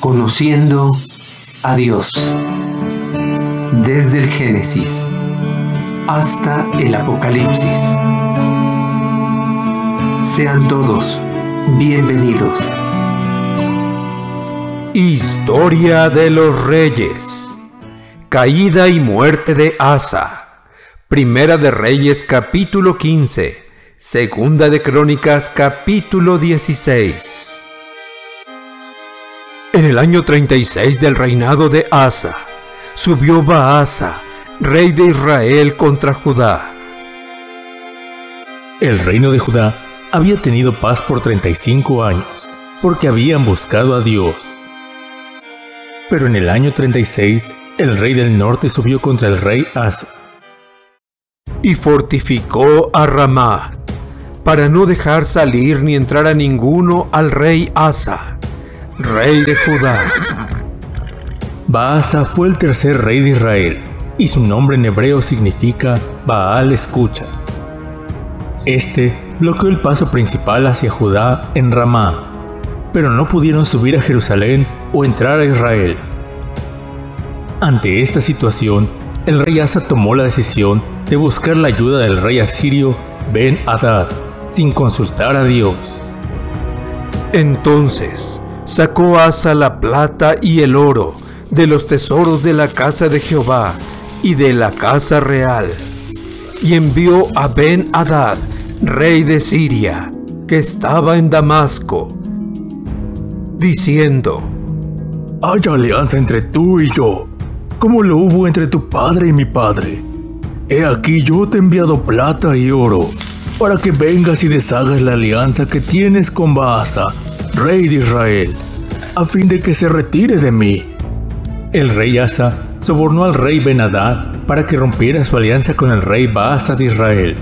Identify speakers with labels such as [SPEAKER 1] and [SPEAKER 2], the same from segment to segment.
[SPEAKER 1] Conociendo a Dios. Desde el Génesis hasta el Apocalipsis. Sean todos bienvenidos.
[SPEAKER 2] Historia de los Reyes. Caída y muerte de Asa. Primera de Reyes capítulo 15. Segunda de Crónicas capítulo 16. En el año 36 del reinado de Asa, subió Baasa, rey de Israel, contra Judá.
[SPEAKER 3] El reino de Judá había tenido paz por 35 años, porque habían buscado a Dios. Pero en el año 36, el rey del norte subió contra el rey Asa.
[SPEAKER 2] Y fortificó a Ramá, para no dejar salir ni entrar a ninguno al rey Asa rey de Judá.
[SPEAKER 3] Baasa fue el tercer rey de Israel, y su nombre en hebreo significa Baal escucha. Este bloqueó el paso principal hacia Judá en Ramá, pero no pudieron subir a Jerusalén o entrar a Israel. Ante esta situación, el rey Asa tomó la decisión de buscar la ayuda del rey asirio Ben Hadad, sin consultar a Dios.
[SPEAKER 2] Entonces, sacó Asa la plata y el oro de los tesoros de la casa de Jehová y de la casa real, y envió a Ben Hadad, rey de Siria, que estaba en Damasco, diciendo,
[SPEAKER 4] Hay alianza entre tú y yo, como lo hubo entre tu padre y mi padre. He aquí yo te he enviado plata y oro, para que vengas y deshagas la alianza que tienes con Baasa, rey de Israel, a fin de que se retire de mí.
[SPEAKER 3] El rey Asa sobornó al rey Benadad para que rompiera su alianza con el rey Baasa de Israel.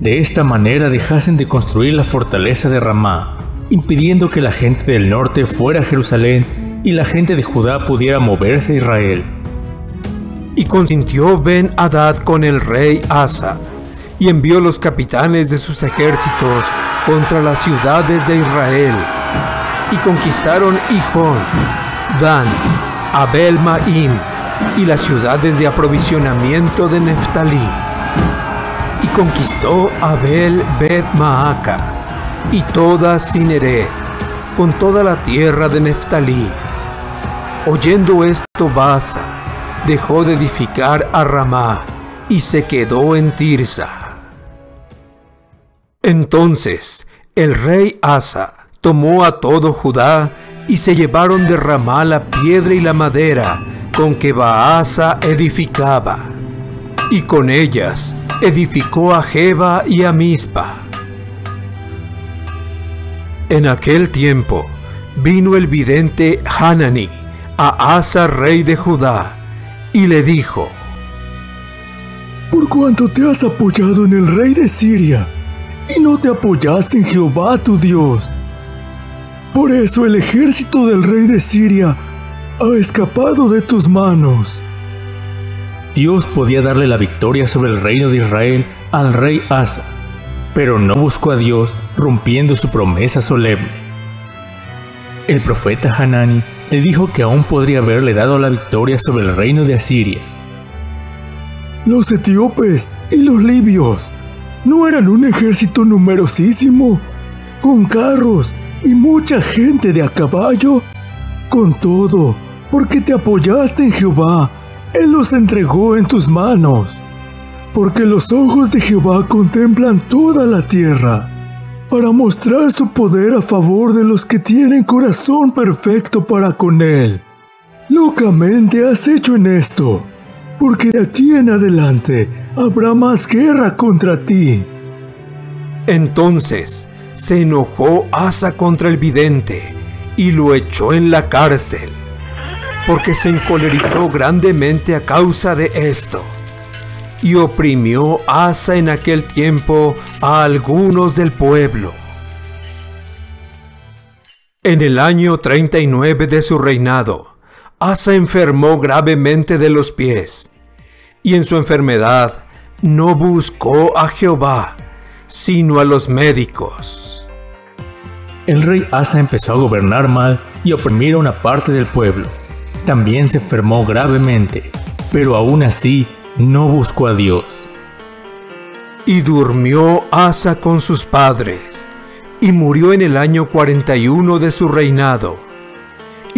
[SPEAKER 3] De esta manera dejasen de construir la fortaleza de Ramá, impidiendo que la gente del norte fuera a Jerusalén y la gente de Judá pudiera moverse a Israel.
[SPEAKER 2] Y consintió Ben Hadad con el rey Asa, y envió los capitanes de sus ejércitos contra las ciudades de Israel, y conquistaron Hijón, Dan, Abel Maim y las ciudades de aprovisionamiento de Neftalí. Y conquistó Abel Bet Maaca y toda Cineret, con toda la tierra de Neftalí. Oyendo esto, Basa dejó de edificar a Ramá y se quedó en Tirsa. Entonces el rey Asa tomó a todo Judá y se llevaron de Ramá la piedra y la madera con que Baasa edificaba, y con ellas edificó a Jeba y a Mispa. En aquel tiempo vino el vidente Hanani a Asa rey de Judá y le dijo,
[SPEAKER 4] Por cuanto te has apoyado en el rey de Siria y no te apoyaste en Jehová tu Dios, por eso el ejército del rey de Siria ha escapado de tus manos.
[SPEAKER 3] Dios podía darle la victoria sobre el reino de Israel al rey Asa, pero no buscó a Dios rompiendo su promesa solemne. El profeta Hanani le dijo que aún podría haberle dado la victoria sobre el reino de Asiria.
[SPEAKER 4] Los etíopes y los libios no eran un ejército numerosísimo, con carros y mucha gente de a caballo. Con todo, porque te apoyaste en Jehová, Él los entregó en tus manos. Porque los ojos de Jehová contemplan toda la tierra, para mostrar su poder a favor de los que tienen corazón perfecto para con Él. Locamente has hecho en esto, porque de aquí en adelante habrá más guerra contra ti.
[SPEAKER 2] Entonces se enojó Asa contra el vidente y lo echó en la cárcel, porque se encolerizó grandemente a causa de esto. Y oprimió Asa en aquel tiempo a algunos del pueblo. En el año 39 de su reinado, Asa enfermó gravemente de los pies, y en su enfermedad no buscó a Jehová, sino a los médicos.
[SPEAKER 3] el rey Asa empezó a gobernar mal y oprimir a una parte del pueblo. También se enfermó gravemente, pero aún así no buscó a Dios.
[SPEAKER 2] Y durmió Asa con sus padres, y murió en el año 41 de su reinado.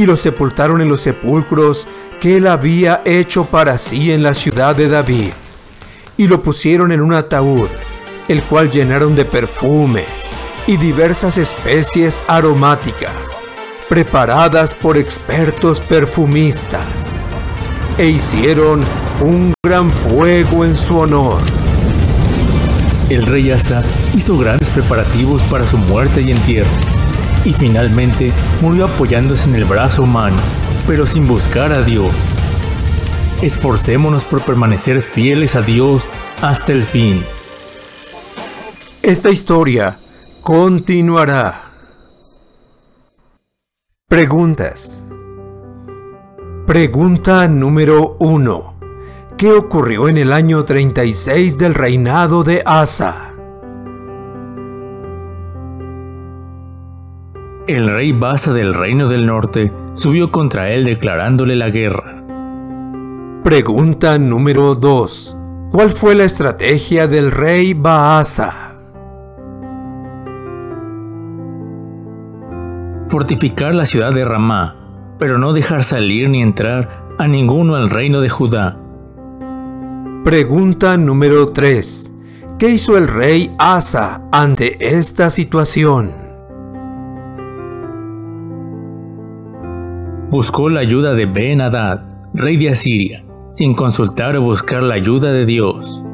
[SPEAKER 2] Y lo sepultaron en los sepulcros que él había hecho para sí en la ciudad de David. Y lo pusieron en un ataúd, el cual llenaron de perfumes y diversas especies aromáticas, preparadas por expertos perfumistas, e hicieron un gran fuego en su honor.
[SPEAKER 3] El rey Asa hizo grandes preparativos para su muerte y entierro, y finalmente murió apoyándose en el brazo humano, pero sin buscar a Dios. Esforcémonos por permanecer fieles a Dios hasta el fin.
[SPEAKER 2] Esta historia continuará. Preguntas. Pregunta número 1. ¿Qué ocurrió en el año 36 del reinado de Asa?
[SPEAKER 3] El rey Basa del reino del norte subió contra él declarándole la guerra.
[SPEAKER 2] Pregunta número 2. ¿Cuál fue la estrategia del rey Baasa?
[SPEAKER 3] fortificar la ciudad de Ramá, pero no dejar salir ni entrar a ninguno al reino de Judá.
[SPEAKER 2] Pregunta número 3. ¿Qué hizo el rey Asa ante esta situación?
[SPEAKER 3] Buscó la ayuda de Ben Hadad, rey de Asiria, sin consultar o buscar la ayuda de Dios.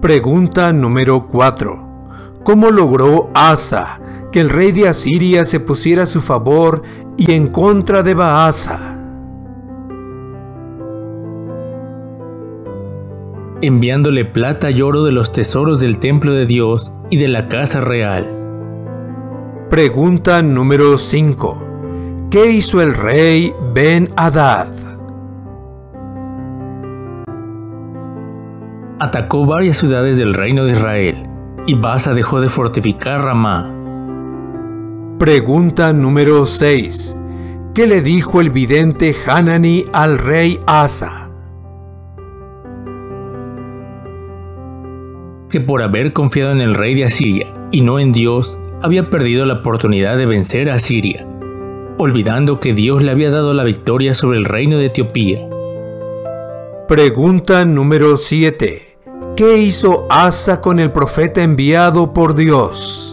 [SPEAKER 2] Pregunta número 4. ¿Cómo logró Asa que el rey de Asiria se pusiera a su favor y en contra de Baasa.
[SPEAKER 3] enviándole plata y oro de los tesoros del templo de Dios y de la casa real.
[SPEAKER 2] Pregunta número 5. ¿Qué hizo el rey Ben Hadad?
[SPEAKER 3] Atacó varias ciudades del reino de Israel, y Baasa dejó de fortificar Ramá
[SPEAKER 2] Pregunta número 6. ¿Qué le dijo el vidente Hanani al rey Asa?
[SPEAKER 3] Que por haber confiado en el rey de Asiria y no en Dios, había perdido la oportunidad de vencer a Asiria, olvidando que Dios le había dado la victoria sobre el reino de Etiopía.
[SPEAKER 2] Pregunta número 7. ¿Qué hizo Asa con el profeta enviado por Dios?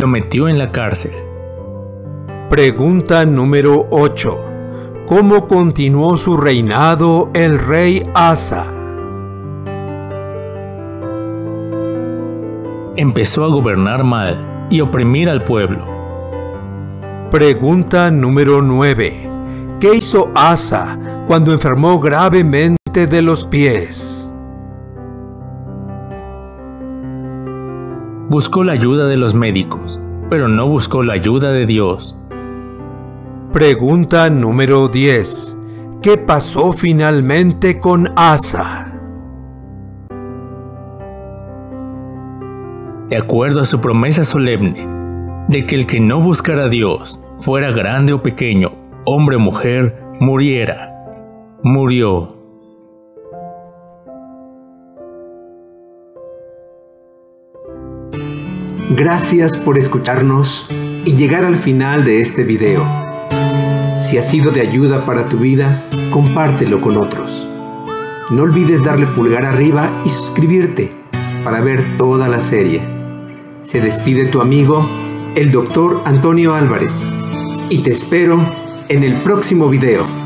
[SPEAKER 3] lo metió en la cárcel.
[SPEAKER 2] Pregunta número 8. ¿Cómo continuó su reinado el rey Asa?
[SPEAKER 3] Empezó a gobernar mal y oprimir al pueblo.
[SPEAKER 2] Pregunta número 9. ¿Qué hizo Asa cuando enfermó gravemente de los pies?
[SPEAKER 3] buscó la ayuda de los médicos, pero no buscó la ayuda de Dios.
[SPEAKER 2] Pregunta número 10. ¿Qué pasó finalmente con Asa?
[SPEAKER 3] De acuerdo a su promesa solemne, de que el que no buscara a Dios, fuera grande o pequeño, hombre o mujer, muriera. Murió.
[SPEAKER 1] Gracias por escucharnos y llegar al final de este video. Si ha sido de ayuda para tu vida, compártelo con otros. No olvides darle pulgar arriba y suscribirte para ver toda la serie. Se despide tu amigo, el doctor Antonio Álvarez, y te espero en el próximo video.